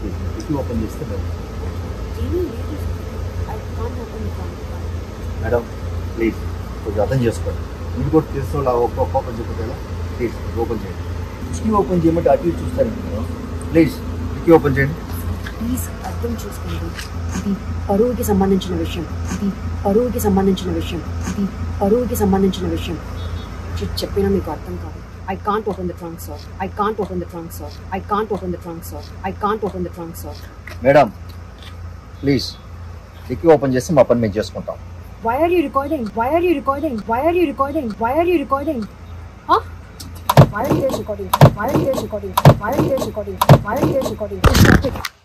Please dicky open చేస్తే madam ఏమీ లేదు I can't open the trunk madam please కొంచెం అర్థం చేసుకోండి మీరు కూడా తెలుసుకోవాలి ఒక్కొక్క ఓపెన్ చెప్పేలా ప్లీజ్ ఓపెన్ చేయండి డిక్కీ ఓపెన్ చేయమంటే అటు ఇటు చూస్తారండి మేడం ప్లీజ్ డిక్కీ ఓపెన్ చేయండి ప్లీజ్ అర్థం చేసుకోండి ఇది పరువుకి సంబంధించిన విషయం ఇది పరువుకి సంబంధించిన విషయం ఇది పరువుకి సంబంధించిన విషయం చె- చెప్పినా మీకు అర్థం కాదు I can't open the trunk sir I can't open the trunk sir I can't open the trunk sir I can't open the trunk sir madam please dicky open చేసి మా పని మేము చేసుకుంటాం Why are you recording? Why are you recording? Why are you recording? Why are you recording? Huh? Why are you guys recording? Why are you guys recording? Why are you guys recording? Why are you guys recording? Stop it.